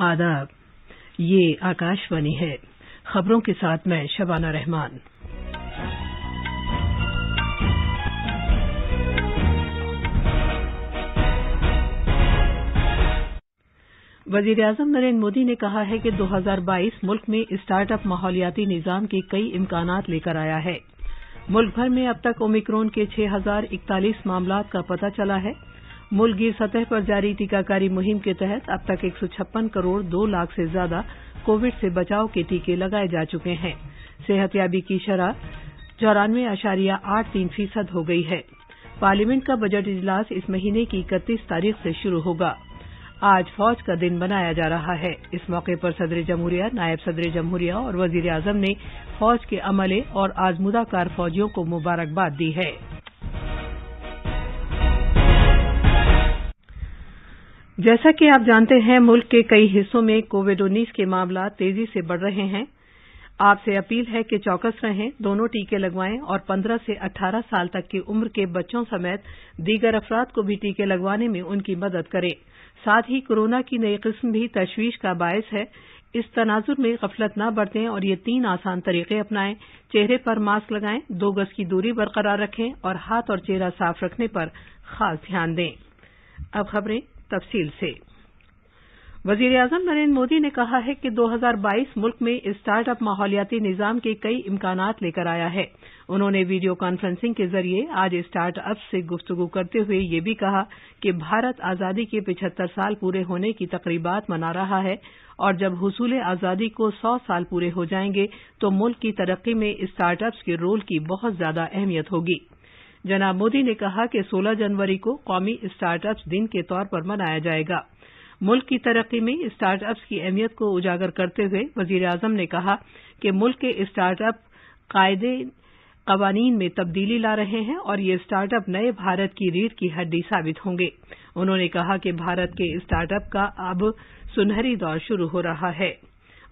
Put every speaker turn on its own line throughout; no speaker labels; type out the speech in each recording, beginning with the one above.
आदाब। ये आकाशवाणी है। खबरों के साथ मैं शबाना रहमान। वज़ीर अजम नरेंद्र मोदी ने कहा है कि 2022 मुल्क में स्टार्टअप माहौलियाती निज़ाम के कई इम्कान लेकर आया है। मुल्क भर में अब तक ओमिक्रोन के छह हज़ार इकतालीस मामलात का पता चला है। मुल्क गिर सतह पर जारी टीकाकारी मुहिम के तहत अब तक एक सौ छप्पन करोड़ दो लाख से ज़्यादा कोविड से बचाव के टीके लगाए जा चुके हैं। सेहतयाबी की शरह, चौरानवे आशारिया आठ तीन फ़ीसद हो गई है। पार्लियामेंट का बजट इजलास इस महीने की इकतीस तारीख से शुरू होगा। आज फौज का दिन मनाया जा रहा है। इस मौके पर सदर जमहूरिया, नायब सदर जमहूरिया और वज़ीर आज़म ने फौज के अमले और आजमुदाकार फौजियों को मुबारकबाद दी है। जैसा कि आप जानते हैं, मुल्क के कई हिस्सों में कोविड उन्नीस के मामला तेज़ी से बढ़ रहे हैं। आपसे अपील है कि चौकस रहें, दोनों टीके लगवाएँ और 15 से 18 साल तक की उम्र के बच्चों समेत दीगर अफराद को भी टीके लगवाने में उनकी मदद करें। साथ ही कोरोना की नई किस्म भी तशवीश का बायस है। इस तनाजुर में गफलत न बरतें और ये तीन आसान तरीके अपनाएँ। चेहरे पर मास्क लगाएँ, दो गज की दूरी बरकरार रखें और हाथ और चेहरा साफ़ रखने पर खास ध्यान दें। अब खबरें तफसील से। वज़ीर अजम नरेंद्र मोदी ने कहा है कि 2022 मुल्क में स्टार्टअप माहौलियाती निज़ाम के कई इम्कान लेकर आया है। उन्होंने वीडियो कॉन्फ्रेंसिंग के ज़रिए आज स्टार्टअप से गुफ्तगू करते हुए ये भी कहा कि भारत आज़ादी के पिछहत्तर साल पूरे होने की तकरीबात मना रहा है और जब हसूल आज़ादी को सौ साल पूरे हो जाएँगे तो मुल्क की तरक्की में स्टार्टअप्स के रोल की बहुत ज़्यादा अहमियत होगी। जनाब मोदी ने कहा कि 16 जनवरी को कौमी स्टार्टअप्स दिन के तौर पर मनाया जाएगा। मुल्क की तरक्की में स्टार्टअप्स की अहमियत को उजागर करते हुए वज़ीर आज़म ने कहा कि मुल्क के स्टार्टअप कायदे कवानीन में तब्दीली ला रहे हैं और ये स्टार्टअप नए भारत की रीढ़ की हड्डी साबित होंगे। उन्होंने कहा कि भारत के स्टार्टअप का अब सुनहरी दौर शुरू हो रहा है।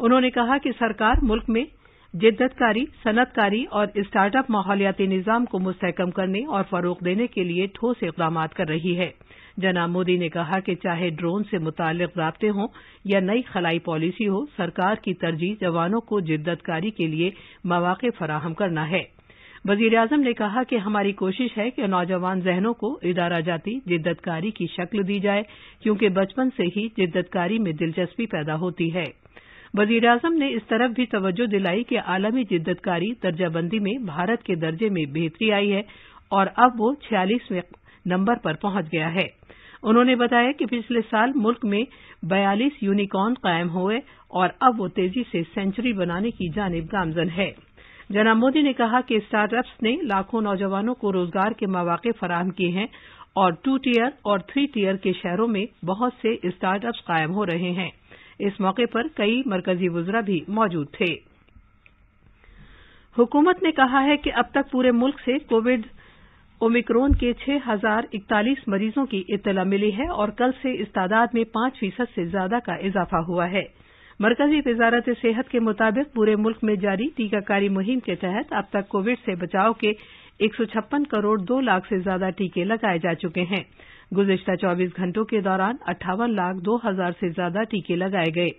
उन्होंने कहा कि सरकार मुल्क में जिद्दतकारी, सनतकारी और स्टार्टअप माहौलियाती निज़ाम को मुस्तकम करने और फरोग देने के लिए ठोस इकदाम कर रही है। जनाब मोदी ने कहा कि चाहे ड्रोन से मुतालिक रबते हों या नई खलाई पॉलिसी हो, सरकार की तरजीह जवानों को जिद्दतकारी के लिए मौाक़े फराहम करना है। वज़ीर आज़म ने कहा कि हमारी कोशिश है कि नौजवान जहनों को इदारा जाती जिद्दतकारी की शक्ल दी जाए, क्योंकि बचपन से ही जिद्दतकारी में दिलचस्पी पैदा होती है। वज़ीर आज़म ने इस तरफ़ भी तवज्जो दिलाई कि आलमी जिद्दतकारी दर्जाबंदी में भारत के दर्जे में बेहतरी आई है और अब वो छियालीसवें नंबर पर पहुँच गया है। उन्होंने बताया कि पिछले साल मुल्क में बयालीस यूनिकॉर्न कायम हुए और अब वो तेज़ी से सेंचुरी बनाने की जानिब गामजन है। जनाब मोदी ने कहा कि स्टार्टअप्स ने लाखों नौजवानों को रोज़गार के मौके फराहम किए हैं और टू टीयर और थ्री टीयर के शहरों में बहुत से स्टार्टअप्स कायम हो रहे हैं। इस मौके पर कई मरकजी वुजरा भी मौजूद थे। हुकूमत ने कहा है कि अब तक पूरे मुल्क से कोविड ओमिक्रोन के छह हज़ार इकतालीस मरीजों की इत्तला मिली है और कल से इस तादाद में पाँच फ़ीसद से ज़्यादा का इजाफा हुआ है। मरकजी वजारत सेहत के मुताबिक पूरे मुल्क में जारी टीकाकारी मुहिम के तहत अब तक कोविड से बचाव के एक सौ छप्पन करोड़ दो लाख से ज़्यादा टीके लगाए जा चुके हैं। गुजश्ता चौबीस घंटों के दौरान अट्ठावन लाख दो हज़ार से ज़्यादा टीके लगाए गए।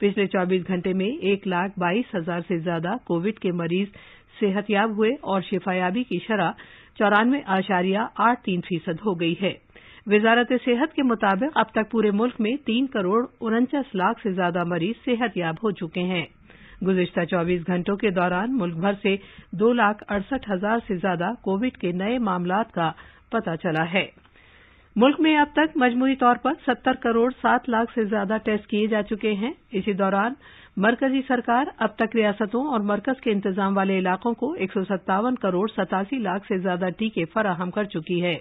पिछले चौबीस घंटे में एक लाख बाईस हज़ार से ज़्यादा कोविड के मरीज़ सेहतयाब हुए और शिफायाबी की शरह चौरानवे आशारिया आठ तीन फ़ीसद हो गई है। वजारत सेहत के मुताबिक अब तक पूरे मुल्क में तीन करोड़ उनचास लाख से ज़्यादा मरीज़ सेहतयाब हो चुके हैं। गुजश्ता चौबीस घंटों के दौरान मुल्क भर से दो लाख अड़सठ हज़ार से ज़्यादा कोविड के नए मामला का पता चला है। मुल्क में अब तक मजमूई तौर पर सत्तर करोड़ सात लाख से ज़्यादा टेस्ट किए जा चुके हैं। इसी दौरान मरकजी सरकार अब तक रियासतों और मरकज के इंतज़ाम वाले इलाकों को एक सौ सत्तावन करोड़ सतासी लाख से ज़्यादा टीके फराहम कर चुकी है।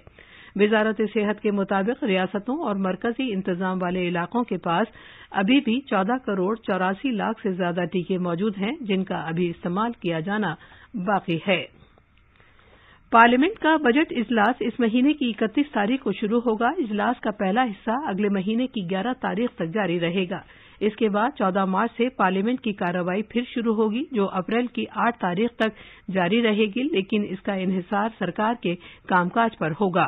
वजारत सेहत के मुताबिक रियासतों और मरकजी इंतज़ाम वाले इलाकों के पास अभी भी चौदह करोड़ चौरासी लाख से ज़्यादा टीके मौजूद हैं, जिनका अभी इस्तेमाल किया जाना बाकी है। पार्लियामेंट का बजट इजलास इस महीने की इकतीस तारीख को शुरू होगा। इजलास का पहला हिस्सा अगले महीने की ग्यारह तारीख तक जारी रहेगा। इसके बाद चौदह मार्च से पार्लियामेंट की कार्रवाई फिर शुरू होगी, जो अप्रैल की आठ तारीख तक जारी रहेगी, लेकिन इसका इन्हिसार सरकार के कामकाज पर होगा।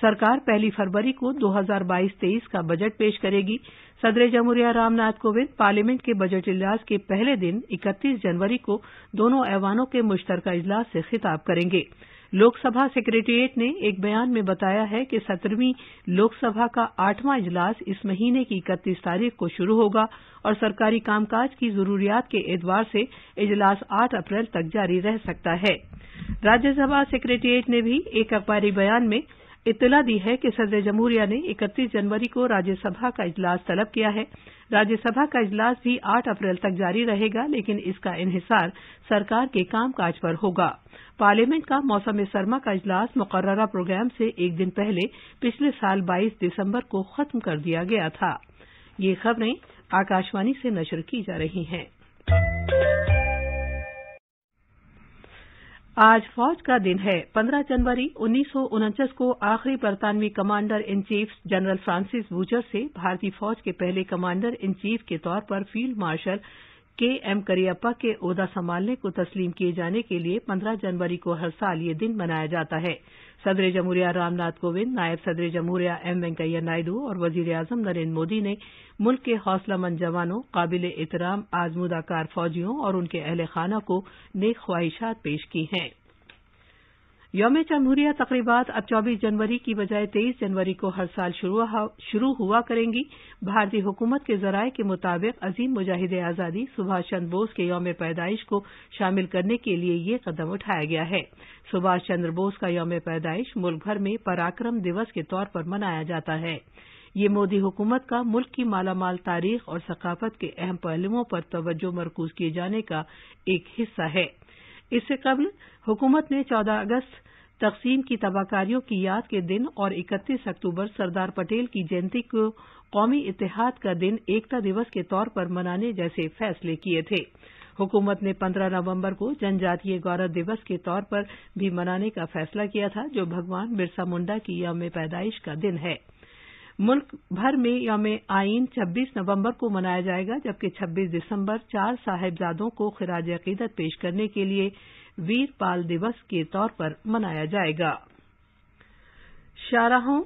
सरकार पहली फरवरी को 2022-23 का बजट पेश करेगी। सदर जमहूरिया रामनाथ कोविंद, पार्लियामेंट के बजट इजलास के पहले दिन 31 जनवरी को दोनों ऐवानों के मुश्तरका इजलास से खिताब करेंगे। लोकसभा सेक्रेटेरिएट ने एक बयान में बताया है कि सत्रहवीं लोकसभा का आठवां इजलास इस महीने की इकतीस तारीख को शुरू होगा और सरकारी कामकाज की जरूरियात के एतवार से इजलास आठ अप्रैल तक जारी रह सकता है। राज्यसभा सेक्रेटेरिएट ने भी एक अखबारी बयान में इत्तला दी है कि सदर जमहूरिया ने 31 जनवरी को राज्यसभा का इजलास तलब किया है। राज्यसभा का इजलास भी 8 अप्रैल तक जारी रहेगा, लेकिन इसका इन्हिसार सरकार के कामकाज पर होगा। पार्लियामेंट का मौसम सरमा का इजलास मुकर्रा प्रोग्राम से एक दिन पहले पिछले साल 22 दिसंबर को खत्म कर दिया गया था। आज फौज का दिन है। 15 जनवरी उन्नीस सौ उनचास को आखिरी बरतानवी commander in chief general Francis Bucher से भारतीय फौज के पहले कमांडर इन चीफ के तौर पर field marshal K M Cariappa के ओहदा संभालने को तस्लीम किए जाने के लिए 15 जनवरी को हर साल ये दिन मनाया जाता है। सदर जमहूरिया रामनाथ कोविंद, नायब सदर जमहूरिया एम वेंकैया नायडू और वज़ीर आज़म नरेन्द्र मोदी ने मुल्क के हौसलामंद जवानों, काबिल एहतराम, आजमूदाकार फौजियों और उनके अहल खाना को नेक ख्वाहिशात पेश की हैं। यौम जमहूरिया तकरीबात अब 24 जनवरी की बजाय 23 जनवरी को हर साल शुरू हुआ करेंगी। भारतीय हुकूमत के जराये के मुताबिक अजीम मुजाहिद आज़ादी सुभाष चंद्र बोस के यौम पैदाइश को शामिल करने के लिए ये कदम उठाया गया है। सुभाष चंद्र बोस का यौम पैदाइश मुल्क भर में पराक्रम दिवस के तौर पर मनाया जाता है। ये मोदी हुकूमत का मुल्क की मालामाल तारीख और सकाफत के अहम पहलुओं पर तवज्जो मरकूज किए जाने का एक हिस्सा है। इससे कबल हुकूमत ने 14 अगस्त तकसीम की तबाहकारियों की याद के दिन और 31 अक्टूबर सरदार पटेल की जयंती को कौमी इतिहाद का दिन एकता दिवस के तौर पर मनाने जैसे फैसले किए थे। हुकूमत ने 15 नवंबर को जनजातीय गौरव दिवस के तौर पर भी मनाने का फैसला किया था, जो भगवान बिरसा मुंडा की यौम पैदाइश का दिन है। मुल्क भर में यौम आइन छब्बीस नवंबर को मनाया जाएगा, जबकि छब्बीस दिसंबर चार साहेबजादों को खिराज अकीदत पेश करने के लिए वीरपाल दिवस के तौर पर मनाया जाएगा। शाहराहों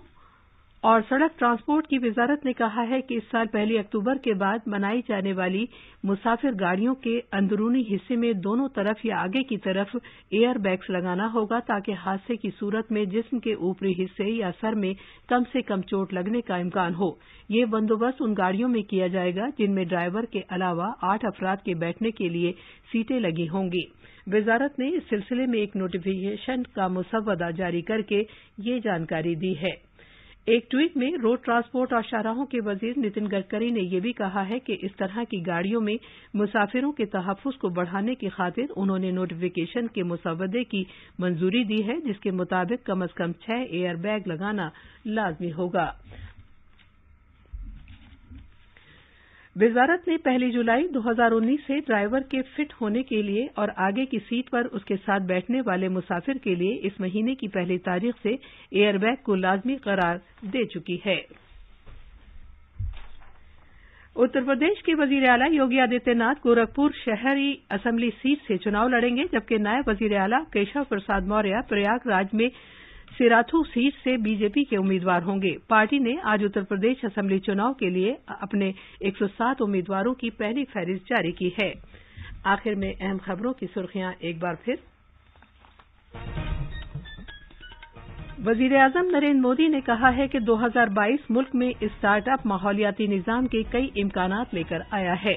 और सड़क ट्रांसपोर्ट की वजारत ने कहा है कि इस साल पहली अक्टूबर के बाद बनाई जाने वाली मुसाफिर गाड़ियों के अंदरूनी हिस्से में दोनों तरफ़ या आगे की तरफ़ एयर बैग्स लगाना होगा ताकि हादसे की सूरत में जिस्म के ऊपरी हिस्से या सर में कम से कम चोट लगने का इम्कान हो। यह बंदोबस्त उन गाड़ियों में किया जाएगा जिनमें ड्राइवर के अलावा आठ अफराद के बैठने के लिए सीटें लगी होंगी। वजारत ने इस सिलसिले में एक नोटिफिकेशन का मुसवदा जारी करके ये जानकारी दी है। एक ट्वीट में रोड ट्रांसपोर्ट और शाहराहों के वज़ीर नितिन गडकरी ने यह भी कहा है कि इस तरह की गाड़ियों में मुसाफिरों के तहफ़ को बढ़ाने की खातिर उन्होंने नोटिफिकेशन के मुसवदे की मंजूरी दी है, जिसके मुताबिक कम अज कम छह एयरबैग लगाना लाजमी होगा। वजारत ने पहली जुलाई 2019 से ड्राइवर के फिट होने के लिए और आगे की सीट पर उसके साथ बैठने वाले मुसाफिर के लिए इस महीने की पहली तारीख से एयरबैग को लाजमी करार दे चुकी है। उत्तर प्रदेश के वज़ीर आला योगी आदित्यनाथ गोरखपुर शहरी असेंबली सीट से चुनाव लड़ेंगे, जबकि नायब वज़ीर आला केशव प्रसाद मौर्य प्रयागराज में सिराथू सीट से बीजेपी के उम्मीदवार होंगे। पार्टी ने आज उत्तर प्रदेश असेंबली चुनाव के लिए अपने 107 उम्मीदवारों की पहली फहरिस्त जारी की है। आखिर में अहम खबरों की सुर्खियाँ एक बार फिर। वज़ीर आज़म नरेंद्र मोदी ने कहा है कि 2022 मुल्क में स्टार्टअप माहौलियाती निज़ाम के कई इम्कान लेकर आया है।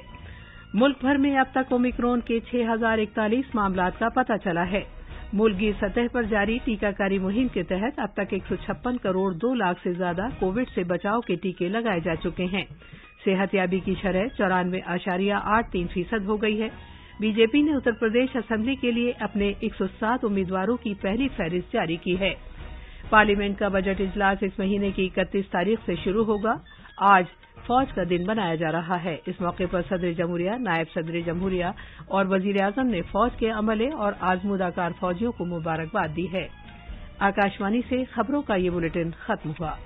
मुल्क भर में अब तक ओमिक्रोन के छह हज़ार इकतालीस मामला का पता चला है। मुल्की सतह पर जारी टीकाकारी मुहिम के तहत अब तक एक करोड़ दो लाख से ज़्यादा कोविड से बचाव के टीके लगाए जा चुके हैं। सेहतयाबी की शरह चौरानवे आशारिया आठ तीन फ़ीसद हो गई है। बीजेपी ने उत्तर प्रदेश असेंबली के लिए अपने 107 उम्मीदवारों की पहली फहरिस्त जारी की है। पार्लियामेंट का बजट इजलास इस महीने की इकतीस तारीख से शुरू होगा। आज फौज का दिन मनाया जा रहा है। इस मौके पर सदर जमहूरिया, नायब सदर जमहूरिया और वज़ीर आज़म ने फौज के अमले और आजमूदाकार फौजियों को मुबारकबाद दी है। आकाशवाणी से खबरों का ये बुलेटिन खत्म हुआ।